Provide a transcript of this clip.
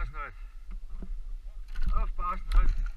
Aufpassen halt. Aufpassen halt.